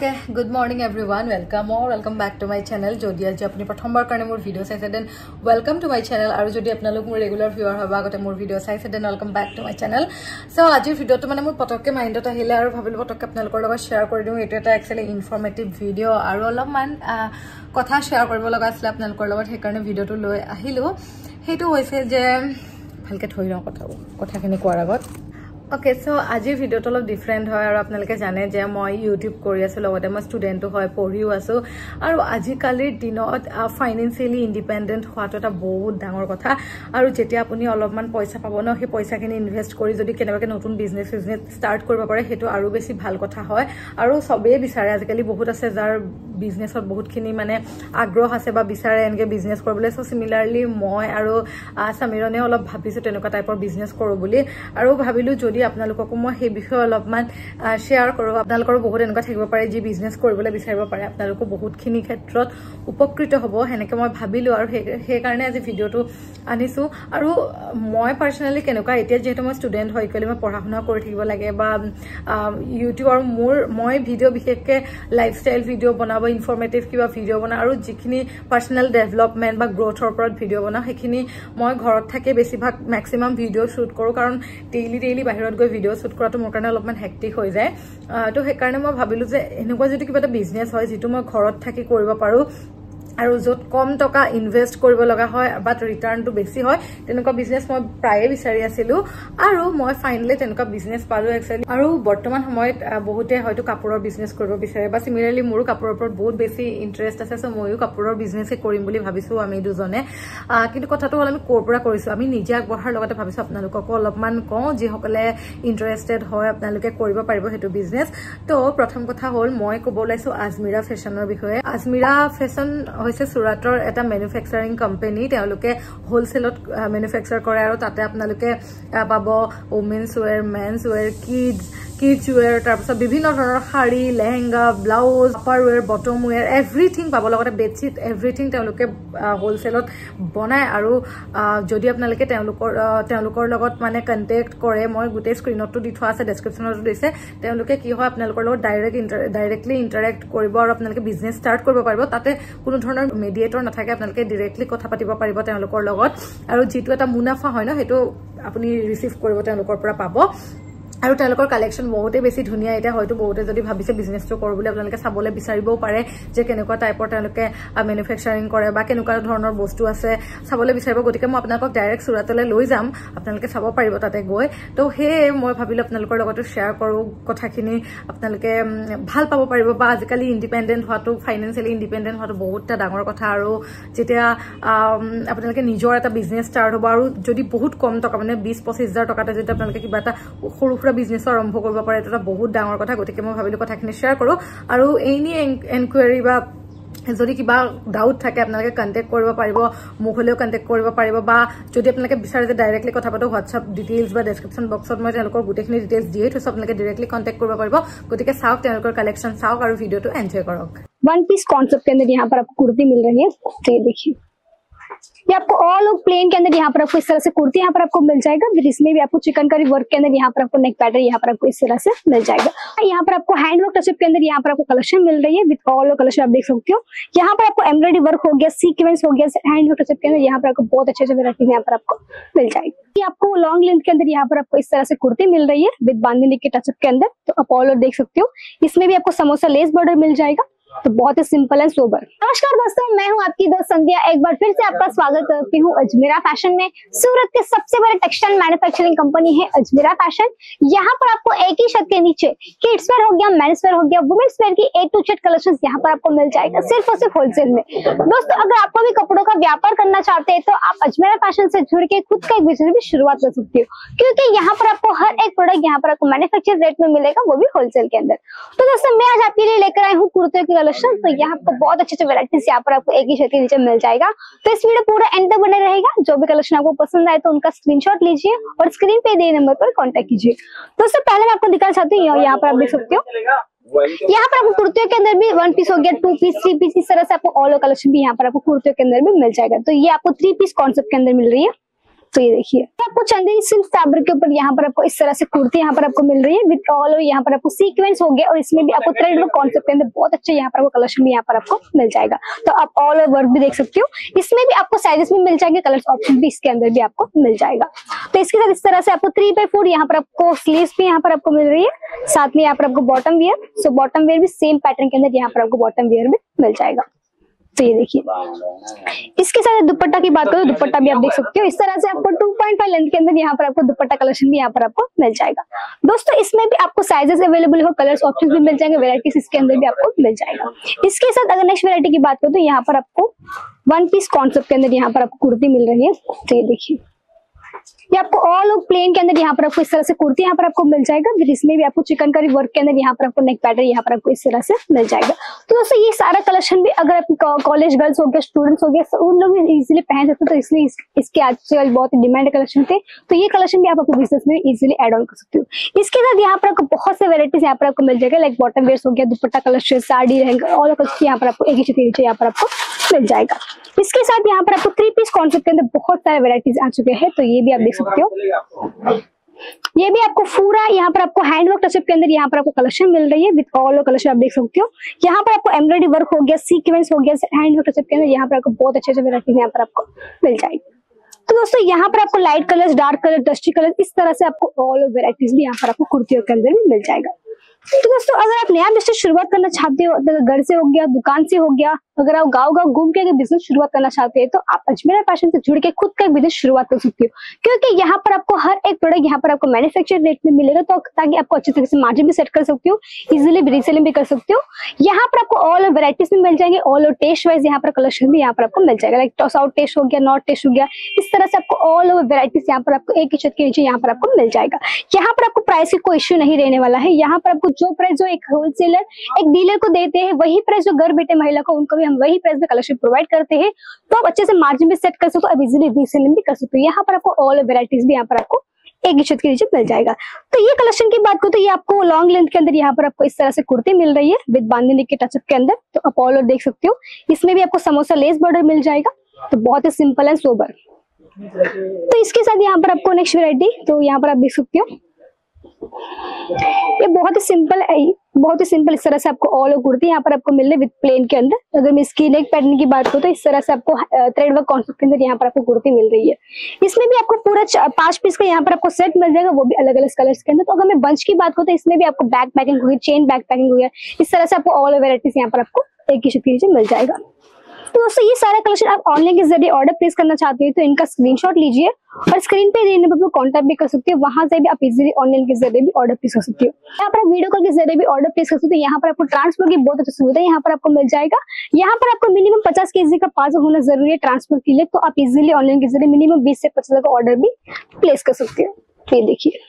Okay good morning everyone welcome O' welcome back to my channel যদি আজি আপুনি প্ৰথমবাৰ কাৰণে মোৰ ভিডিঅ' চাইছে then welcome to my channel আৰু যদি আপোনালোক মোৰ ৰেগুলাৰ ভিউৱাৰ হয় বা আগতে মোৰ ভিডিঅ' চাইছে then welcome back to my channel so' আজিৰ ভিডিঅ'টো মানে মোৰ পটককৈ মাইণ্ডত আহিলে আৰু ভাবিলোঁ পটককৈ আপোনালোকৰ লগত শ্বেয়াৰ কৰি দিওঁ। এইটো এটা একচুৱেলি ইনফৰ্মেটিভ ভিডিঅ' আৰু অলপমান কথা শ্বেয়াৰ কৰিব লগা আছিলে আপোনালোকৰ লগত সেইকাৰণে ভিডিঅ'টো লৈ আহিলোঁ। সেইটো হৈছে যে ভালকৈ থৈ লওঁ কথাবোৰ কথাখিনি কোৱাৰ আগত। অ'কে চ' আজিৰ ভিডিঅ'টো অলপ ডিফাৰেণ্ট হয় আৰু আপোনালোকে জানে যে মই ইউটিউব কৰি আছোঁ লগতে মই ষ্টুডেণ্টো হয় পঢ়িও আছোঁ। আৰু আজিকালিৰ দিনত ফাইনেন্সিয়েলি ইণ্ডিপেণ্ডেণ্ট হোৱাটো এটা বহুত ডাঙৰ কথা। আৰু যেতিয়া আপুনি অলপমান পইচা পাব ন সেই পইচাখিনি ইনভেষ্ট কৰি যদি কেনেবাকৈ নতুন বিজনেছ চিজনেছ ষ্টাৰ্ট কৰিব পাৰে সেইটো আৰু বেছি ভাল কথা হয়। আৰু চবেই বিচাৰে আজিকালি বহুত আছে যাৰ বিজনেছত বহুতখিনি মানে আগ্ৰহ আছে বা বিচাৰে এনেকৈ বিজনেছ কৰিবলৈ। চ' চিমিলাৰলি মই আৰু সমীৰণে অলপ ভাবিছোঁ তেনেকুৱা টাইপৰ বিজনেছ কৰোঁ বুলি। আৰু ভাবিলোঁ যদি আপোনালোককো মই সেই বিষয়ে অলপমান শ্বেয়াৰ কৰোঁ। আপোনালোকৰো বহুত এনেকুৱা থাকিব পাৰে যি বিজনেছ কৰিবলৈ বিচাৰিব পাৰে। আপোনালোকো বহুতখিনি ক্ষেত্ৰত উপকৃত হ'ব সেনেকৈ মই ভাবিলোঁ আৰু সেই সেইকাৰণে আজি ভিডিঅ'টো আনিছোঁ। আৰু মই পাৰ্চনেলি কেনেকুৱা এতিয়া যিহেতু মই ষ্টুডেণ্ট হয় ইকুৱেলি মই পঢ়া শুনা কৰি থাকিব লাগে বা ইউটিউবৰ মোৰ মই ভিডিঅ' বিশেষকৈ লাইফষ্টাইল ভিডিঅ' বনাব ইনফৰ্মেটিভ কিবা ভিডিঅ' বনাওঁ আৰু যিখিনি পাৰ্চনেল ডেভেলপমেণ্ট বা গ্ৰ'থৰ ওপৰত ভিডিঅ' বনাওঁ সেইখিনি মই ঘৰত থাকি বেছিভাগ মেক্সিমাম ভিডিঅ' শ্বুট কৰোঁ। কাৰণ ডেইলি ডেইলি বাহিৰত গৈ ভিডিঅ' শ্বুট কৰাটো মোৰ কাৰণে অলপমান হেক্টিক হৈ যায়। তো সেইকাৰণে মই ভাবিলোঁ যে এনেকুৱা যদি কিবা এটা বিজনেছ হয় যিটো মই ঘৰত থাকি কৰিব পাৰোঁ আৰু য'ত কম টকা ইনভেষ্ট কৰিব লগা হয় বাট ৰিটাৰ্ণটো বেছি হয় তেনেকুৱা বিজনেছ মই প্ৰায়ে বিচাৰি আছিলোঁ। আৰু মই ফাইনেলি তেনেকুৱা বিজনেছ পালোঁ একচুৱেলি আৰু বৰ্তমান সময়ত বহুতে হয়তো কাপোৰৰ বিজনেছ কৰিব বিচাৰে বা চিমিলাৰলি মোৰো কাপোৰৰ ওপৰত বহুত বেছি ইণ্টাৰেষ্ট আছে চ' ময়ো কাপোৰৰ বিজনেছেই কৰিম বুলি ভাবিছোঁ আমি দুজনে। কিন্তু কথাটো হ'ল আমি ক'ৰ পৰা কৰিছোঁ? আমি নিজে আগবঢ়াৰ লগতে ভাবিছোঁ আপোনালোককো অলপমান কওঁ যিসকলে ইণ্টাৰেষ্টেড হয় আপোনালোকে কৰিব পাৰিব সেইটো বিজনেছ ত' প্ৰথম কথা হ'ল মই ক'ব ওলাইছোঁ আজমিৰা ফেশ্বনৰ বিষয়ে। আজমিৰা ফেশ্বন হৈছে চুৰাটৰ এটা মেনুফেকচাৰিং কোম্পেনী তেওঁলোকে হ'লচেলত মেনুফেকচাৰ কৰে আৰু তাতে আপোনালোকে পাব women's wear men's wear kids wear তাৰপিছত বিভিন্ন ধৰণৰ sari lehenga blouse upper wear bottom পাব লগতে বেডশ্বীট এভৰিথিং তেওঁলোকে হ'লচেলত বনায় আৰু যদি আপোনালোকে তেওঁলোকৰ তেওঁলোকৰ লগত মানে কণ্টেক্ট কৰে মই গোটেই স্ক্ৰীণতো দি থোৱা আছে ডেছক্ৰিপশ্যনতো দিছে তেওঁলোকে কি হয় আপোনালোকৰ লগত ডাইৰেক্ট ডাইৰেক্টলি ইণ্টাৰেক্ট কৰিব আৰু আপোনালোকে বিজনেছ ষ্টাৰ্ট কৰিব পাৰিব তাতে কোনো ধৰণৰ মেডিয়েটৰ নাথাকে আপোনালোকে ডিৰেক্টলি কথা পাতিব পাৰিব তেওঁলোকৰ লগত আৰু যিটো এটা মুনাফা হয় ন সেইটো আপুনি ৰিচিভ কৰিব তেওঁলোকৰ পৰা পাব। আৰু তেওঁলোকৰ কালেকশ্যন বহুতেই বেছি ধুনীয়া। এতিয়া হয়তো বহুতে যদি ভাবিছে বিজনেছটো কৰোঁ বুলি আপোনালোকে চাবলৈ বিচাৰিবও পাৰে যে কেনেকুৱা টাইপৰ তেওঁলোকে মেনুফেকচাৰিং কৰে বা কেনেকুৱা ধৰণৰ বস্তু আছে চাবলৈ বিচাৰিব। গতিকে মই আপোনালোকক ডাইৰেক্ট চুৰাটলৈ লৈ যাম। আপোনালোকে চাব পাৰিব তাতে গৈ। তো সেয়ে মই ভাবিলোঁ আপোনালোকৰ লগতো শ্বেয়াৰ কৰোঁ কথাখিনি। আপোনালোকে ভাল পাব পাৰিব বা আজিকালি ইণ্ডিপেণ্ডেণ্ট হোৱাটো ফাইনেন্সিয়েলি ইণ্ডিপেণ্ডেণ্ট হোৱাটো বহুত এটা ডাঙৰ কথা। আৰু যেতিয়া আপোনালোকে নিজৰ এটা বিজনেছ ষ্টাৰ্ট হ'ব আৰু যদি বহুত কম টকা মানে বিছ পঁচিছ হাজাৰ টকাতে যদি আপোনালোকে কিবা এটা সৰু সুৰা বিজনেছো আৰম্ভ কৰিব পাৰে এইটো এটা বহুত ডাঙৰ কথা গতিকে মই ভাবিলোঁ কথাখিনি শ্বেয়াৰ কৰোঁ আৰু এনি এনকুৱাৰী বা যদি কিবা ডাউট থাকে আপোনালোকে কণ্টেক্ট কৰিব পাৰিব মোক হ'লেও কণ্টেক্ট কৰিব পাৰিব বা যদি আপোনালোকে বিচাৰে যে ডাইৰেক্টলি কথা পাতোঁ হোৱাটছআপ ডিটেইলছ বা ডেছক্ৰিপশ্যন বক্সত মই তেওঁলোকৰ গোটেইখিনি ডিটেইলছ দিয়ে থৈছোঁ আপোনালোকে ডিৰেক্টলি কণ্টেক্ট কৰিব পাৰিব গতিকে চাওক তেওঁলোকৰ কালেকশ্যন চাওক আৰু ভিডিঅ'টো এনজয় কৰক वन पीस कॉन्सेप्ट के अंदर यहाँ पर आपको कुर्ती मिल रही है तो ये देखिए ये आपको ऑल ओवर प्लेन के अंदर यहाँ पर आपको इस तरह से कुर्ती यहाँ पर आपको मिल जाएगा फिर इसमें भी आपको चिकनकारी वर्क के अंदर यहाँ पर आपको नेक पैटर्न यहाँ पर आपको इस तरह से मिल जाएगा यहाँ पर आपको हैंडवर्क टचअप के अंदर यहाँ पर आपको कलेक्शन मिल रही है विद ऑल ओवर कलेक्शन आप देख सकते हो यहाँ पर आपको एम्ब्रॉयडरी वर्क हो गया सीक्वेंस हो गया हैंडवर्क टचअप के अंदर यहाँ पर आपको बहुत अच्छे अच्छे वेराइटीज यहाँ पर आपको मिल जाएगी आपको लॉन्ग लेंथ के अंदर यहाँ पर आपको इस तरह से कुर्ती मिल रही है विद बांधनी के टचअप के अंदर तो आप ऑल ओवर देख सकते हो इसमें भी आपको समोसा लेस बॉर्डर मिल जाएगा तो बहुत ही सिंपल एंड सोबर नमस्कार दोस्तों, मैं हूँ आपकी दोस्त संध्या। एक बार फिर से आपका स्वागत करती हूँ अजमेरा फ़ैशन में। सूरत के सबसे बड़े टेक्सटाइल मैन्युफैक्चरिंग कंपनी है अजमेरा फ़ैशन। यहाँ पर आपको एक ही छत के नीचे किड्स वेयर हो गया मेंस वेयर हो गया वुमेन्स वेयर की ए टू जेड कलेक्शन यहाँ पर आपको मिल जाएगा, सिर्फ़ और सिर्फ़ होलसेल में। दोस्तों, अगर आपको भी कपड़ों का व्यापार करना चाहते हैं तो आप अजमेरा फ़ैशन से जुड़ के खुद का एक बिज़नेस भी शुरुआत कर सकते हो। क्योंकि यहाँ पर आपको हर एक प्रोडक्ट यहाँ पर आपको मैन्युफैक्चर रेट में मिलेगा, वो भी होलसेल के अंदर। तो दोस्तों, मैं आज आपके लिए लेकर आई हूँ कुर्ते की कलेक्शन तो यहाँ आपको बहुत अच्छे अच्छे वेराइटीज यहाँ पर आपको एक ही छत के नीचे मिल जाएगा। तो इस वीडियो पूरा एंड तक बने रहेगा। जो भी कलेक्शन आपको पसंद आए तो उनका स्क्रीनशॉट लीजिए और स्क्रीन पे दिए नंबर पर कॉन्टेक्ट कीजिए। तो दोस्तों पहले मैं आपको दिखाना चाहती हूँ, यहाँ पर आप देख सकते हो। यहाँ पर आपको कुर्तियों के अंदर भी वन पीस हो गया टू पीस थ्री पीस इस तरह से आपको ऑल कलेक्शन भी यहाँ पर आपको कुर्तियों के अंदर भी मिल जाएगा। तो ये आपको थ्री पीस कॉन्सेप्ट के अंदर मिल रही है। तो ये देखिए। आपको चंदेरी सिल्क फैब्रिक के ऊपर। यहाँ पर आपको इस तरह से कुर्ती यहाँ पर आपको मिल रही है विद ऑल यहाँ पर आपको सीक्वेंस हो गया और इसमें भी आपको थ्रेड वर्क कॉन्सेप्ट के अंदर बहुत अच्छा यहाँ पर आपको कलेक्शन भी यहाँ पर आपको मिल जाएगा। तो आप ऑल ओवर वर्क भी देख सकते हो। इसमें भी आपको साइजेस में मिल जाएँगे कलर ऑप्शन भी इसके अंदर भी आपको मिल जाएगा। तो इसके साथ इस तरह से आपको थ्री बाई फोर यहाँ पर आपको स्लीव्स भी यहाँ पर आपको मिल रही है। साथ में यहाँ पर आपको bottom wear so bottom wear भी सेम पैटर्न के अंदर यहाँ पर आपको बॉटम वेयर भी मिल जाएगा। तो ये देखिए। इसके साथ दुपट्टा की बात करो, दुपट्टा भी आप देख सकते हो। इस तरह से आपको 2.5 लेंथ के अंदर यहाँ पर आपको दुपट्टा कलेक्शन भी यहाँ पर आपको मिल जाएगा। दोस्तों, इसमें भी आपको साइजेस अवेलेबल हो कलर्स ऑप्शन भी मिल जाएँगे वेराइटीज इसके अंदर भी आपको मिल जाएगा। इसके साथ अगर नेक्स्ट वेरायटी की बात करो तो यहाँ पर आपको वन पीस कॉन्सेप्ट के अंदर यहाँ पर आपको कुर्ती मिल रही है। तो ये देखिए। ये आपको ऑल ओवर प्लेन के अंदर यहाँ पर आपको इस तरह से कुर्ती यहाँ पर आपको मिल जाएगा फिर इसमें भी आपको चिकन करी वर्क के अंदर यहाँ पर आपको नेक पैटर्न यहाँ पर आपको इस तरह से मिल जाएगा। तो दोस्तों ये सारा कलेक्शन भी अगर आप कॉलेज गर्ल्स हो गया स्टूडेंट्स हो तो उन लोग भी इजिली पहन सकते तो इसलिए इस, इसके आजकल बहुत डिमांड कलेक्शन थे। तो ये कलेक्शन भी आप अपने बिज़नेस में इजिली एड ऑन कर सकते हो। इसके साथ यहाँ पर आपको बहुत से वेराइटीज यहाँ पर आपको मिल जाएगा लाइक बॉटम वेयर हो गया दुपट्टा कलेक्शन साड़ी रहेगा ऑल कलर यहाँ पर आपको एक ही नीचे यहाँ पर आपको मिल जाएगा। इसके साथ यहाँ पर आपको थ्री पीस कॉन्सेप्ट के अंदर बहुत सारे वेराइटीज आ चुके हैं तो ये भी आप देख सकते हो। ये भी आपको पूरा यहाँ पर आपको हैंडवर्क टचअप के अंदर यहाँ पर आपको कलेक्शन मिल रही है विद ऑल कलेक्शन आप देख सकते हो। यहाँ पर आपको एम्ब्रॉयडरी वर्क हो गया सीक्वेंस हो गया हैंडवर्क टचअप के अंदर यहाँ पर आपको बहुत अच्छे अच्छे वेराइटीज यहाँ पर आपको मिल जाएगी। तो दोस्तों, यहाँ पर आपको light colour dark colour dusty colour इस तरह से आपको ऑल वेराइटीज भी यहाँ पर आपको कुर्तियों के अंदर भी मिल जाएगा। तो दोस्तों, अगर आप नया बिज़नेस शुरुआत करना चाहते हो तो घर से हो गया, दुकान से हो गया, अगर आप गाँव गाँव घूम के अगर बिज़नेस शुरुआत करना चाहते हैं तो आप अजमेरा फ़ैशन से जुड़ के खुद का एक बिज़नेस शुरुआत कर सकते हो। क्योंकि यहाँ पर आपको हर एक प्रोडक्ट यहाँ पर आपको मैन्युफैक्चर रेट में मिलेगा तो ताकि आपको अच्छे तरीके से मार्जिन भी सेट कर सकते हो इजिली रीसेलिंग भी कर सकते हो। यहाँ पर आपको ऑल ओवर वेराइटीज भी मिल जाएँगे ऑल ओवर टेस्ट वाइज यहाँ पर कलेक्शन भी यहाँ पर आपको मिल जाएगा। लाइक साउथ टेस्ट हो गया नॉर्थ टेस्ट हो गया, इस तरह से आपको ऑल ओवर वेराइटीज यहाँ पर आपको एक ही छत के नीचे यहाँ पर आपको मिल जाएगा। यहाँ पर आपको प्राइस की कोई इश्यू नहीं रहने वाला है। यहाँ पर आपको जो प्राइस जो एक होलसेलर एक डीलर को देते हैं, वही प्राइस जो घर बैठे महिला को, उनको भी हम वही प्राइस में कलेक्शन प्रोवाइड करते हैं। तो आप अच्छे से मार्जिन भी सेट कर सकते हो अब इजिली रीसेलिंग भी कर सकते हो। यहाँ पर आपको ऑल वेराइटीज भी यहाँ पर आपको एक ही छत के नीचे मिल जाएगा। तो ये कलेक्शन की बात करो तो ये आपको लॉन्ग लेंथ के अंदर यहाँ पर आपको इस तरह से कुर्ती मिल रही है विद बांधने के टचअप के अंदर। तो आप ऑल और देख सकते हो। इसमें भी आपको समोसा लेस बॉर्डर मिल जाएगा। तो बहुत ही सिंपल एंड सोबर तो इसके साथ यहाँ पर आपको नेक्स्ट वेराइटी तो यहाँ पर आप देख सकते हो। ये बहुत ही सिंपल है, बहुत ही सिंपल इस तरह से आपको ऑल ओवर कुर्ती यहाँ पर आपको मिल रही विद प्लेन के अंदर। अगर मैं इसकी नेक पैटर्न की बात करूँ तो इस तरह से आपको थ्रेड वर्क कॉन्सेप्ट के अंदर यहाँ पर आपको कुर्ती मिल रही है। इसमें भी आपको पूरा पाँच पीस का यहाँ पर आपको सेट मिल जाएगा, वो भी अलग अलग कलर्स के अंदर। तो अगर मैं बंच की बात करूँ तो इसमें भी आपको बैक पैकिंग हुई चेन बैक पैकिंग हुई है इस तरह से आपको ऑल वेराइटीज यहाँ पर आपको एक ही नीचे मिल जाएगा। तो दोस्तों, ये सारा कलेक्शन आप ऑनलाइन के ज़रिए ऑर्डर प्लेस करना चाहते हैं तो इनका स्क्रीनशॉट लीजिए और स्क्रीन पे देने पर कॉन्टेक्ट भी कर सकते हो। वहाँ से भी आप इजीली ऑनलाइन के ज़रिए भी ऑर्डर प्लेस कर सकते हो। यहाँ पर आप वीडियो कॉल के ज़रिए भी ऑर्डर प्लेस कर सकते हो। यहाँ पर आपको ट्रांसफ़र की बहुत अच्छी सुविधा यहाँ पर आपको मिल जाएगा। यहाँ पर आपको मिनिमम पचास के का पास होना ज़रूरी है ट्रांसफ़र के लिए। तो आप इजिली ऑनलाइन के ज़रिए मिनिमम बीस से पचास का ऑर्डर भी प्लेस कर सकते हो। ये देखिए।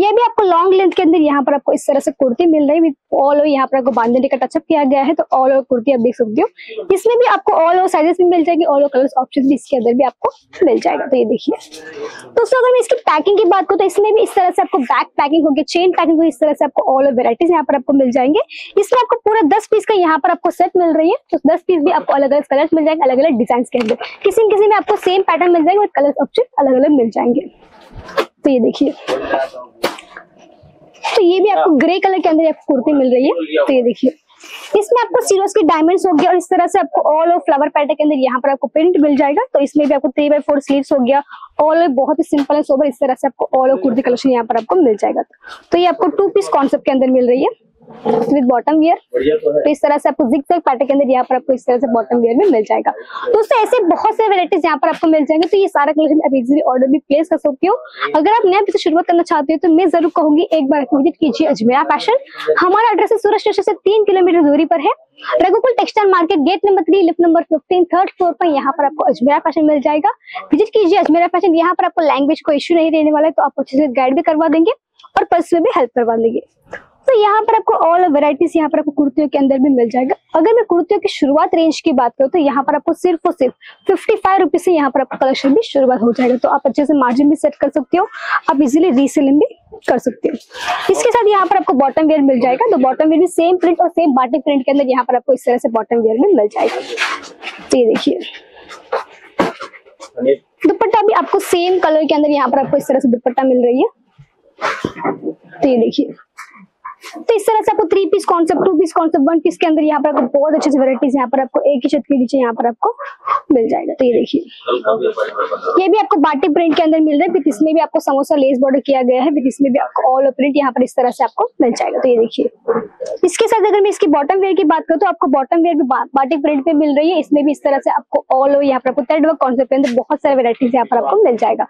ये भी आपको लॉन्ग लेंथ के अंदर यहाँ पर आपको इस तरह से कुर्ती मिल रही है। ऑल ओवर यहाँ पर आपको बांधने का टचअप किया गया है तो ऑल ओवर कुर्ती आप देख सकते हो। इसमें भी आपको ऑल ओवर साइजेस भी मिल जाएगी ऑल ओवर कलर्स ऑप्शन भी इसके अंदर भी आपको मिल जाएगा। तो ये देखिए। तो अगर मैं इसकी पैकिंग की बात करूँ तो इसमें भी इस तरह से आपको बैक पैकिंग होगी चेन पैकिंग होगी, इस तरह से आपको ऑल ओवर वेराइटीज यहाँ पर आपको मिल जाएँगे। इसमें आपको पूरा दस पीस का यहाँ पर आपको सेट मिल रही है तो दस पीस भी आपको अलग अलग कलर मिल जाएँगे अलग अलग डिज़ाइन के अंदर। किसी किसी में आपको सेम पैटर्न मिल जाएँगे और कलर ऑप्शन अलग अलग मिल जाएँगे। तो ये देखिए। तो ये भी आपको ग्रे कलर के अंदर आपको कुर्ती मिल रही है। तो ये देखिए। इसमें आपको सीरोस के डायमंड्स हो गया और इस तरह से आपको ऑल ओवर फ्लावर पैटर्न के अंदर यहाँ पर आपको प्रिंट मिल जाएगा। तो इसमें भी आपको थ्री बाई फोर स्लीव हो गया। ऑल ओवर बहुत ही सिंपल है सोबर इस तरह से आपको ऑल ओवर कुर्ती कलेक्शन यहाँ पर आपको मिल जाएगा। तो ये आपको टू पीस कॉन्सेप्ट के अंदर मिल रही है। विद बॉटम वियर तो इस तरह से आपको जिग जैग पैटर्न के अंदर यहाँ पर आपको इस तरह से बॉटम वियर में मिल जाएगा। दोस्तों ऐसे बहुत से वेराइटीज यहाँ पर आपको मिल जाएँगे। तो ये सारा कलेक्शन आप इजीली ऑर्डर भी प्लेस कर सकते हो। अगर आप नया से शुरुआत करना चाहते हो तो मैं ज़रूर कहूँगी एक बार विज़िट कीजिए अजमेरा फ़ैशन हमारा एड्रेस है सूरत स्टेशन से तीन किलोमीटर दूरी पर है। Raghukul textile market gate number three lift number fifteen third floor पर यहाँ पर आपको अजमेरा फ़ैशन मिल जाएगा। विज़िट कीजिए अजमेरा फ़ैशन यहाँ पर आपको लैंग्वेज को इश्यू नहीं रहने वाला है तो आप अच्छे से गाइड भी करवा देंगे और पर्स में भी हेल्प करवा देंगे। तो यहाँ पर आपको ऑल वेराइटीज यहाँ पर आपको कुर्तियों के अंदर भी मिल जाएगा। अगर मैं कुर्तियों की शुरुआत रेंज की बात करूँ तो यहाँ पर आपको सिर्फ़ और सिर्फ़ फिफ्टी फाइव रुपीज़ से यहाँ पर आपका कलेक्शन भी शुरुआत हो जाएगा। तो आप अच्छे से मार्जिन भी सेट कर सकते हो आप इजिली रीसेलिंग भी कर सकते हो। इसके साथ यहाँ पर आपको बॉटम वेयर मिल जाएगा। तो बॉटम वेयर भी सेम प्रिंट और सेम बाटी प्रिंट के अंदर यहाँ पर आपको इस तरह से बॉटम वेयर में मिल जाएगा। तो ये देखिए। दुपट्टा भी आपको सेम कलर के अंदर यहाँ पर आपको इस तरह से दुपट्टा मिल रही है। तो ये देखिए। तो इस तरह से आपको three piece concept two piece concept one piece के अंदर यहाँ पर आपको बहुत अच्छी वेराइटीज यहाँ पर आपको एक ही छत के नीचे यहाँ पर आपको मिल जाएगा। तो ये देखिए। ये भी आपको बाटी प्रिंट के अंदर मिल रहा है, फिर इसमें भी आपको समोसा लेस बॉर्डर किया गया है, फिर इसमें भी आपको ऑल प्रिंट यहाँ पर इस तरह से आपको मिल जाएगा। तो ये देखिए। इसके साथ अगर मैं इसकी बॉटम वेयर की बात करूँ तो आपको बॉटम वेयर भी बाटिक प्रिंट पे मिल रही है। इसमें भी इस तरह से आपको ऑल ओवर यहाँ पर आपको थ्रेड वर्क कॉन्सेप्ट के अंदर बहुत सारे वेराइटीज यहाँ पर आपको मिल जाएगा।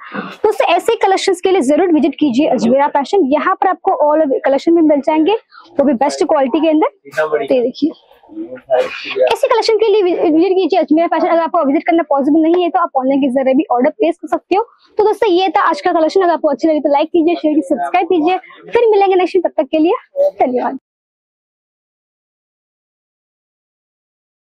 दोस्तों, ऐसे कलेक्शन के लिए ज़रूर विज़िट कीजिए अजमेरा फ़ैशन यहाँ पर आपको ऑल कलेक्शन भी मिल जाएँगे। वो भी बेस्ट क्वालिटी के अंदर। तो देखिए। ऐसे कलेक्शन के लिए विज़िट कीजिए। अजमेर फ़ैशन अगर आपको विज़िट करना पॉसिबल नहीं है तो आप ऑनलाइन के ज़रिए भी ऑर्डर प्लेस कर सकते हो। तो दोस्तों ये था आज का कलेक्शन अगर आपको अच्छी लगे तो लाइक कीजिए शेयर कीजिए सब्सक्राइब कीजिए। फिर मिलेंगे नेक्स्ट तब तक के लिए धन्यवाद।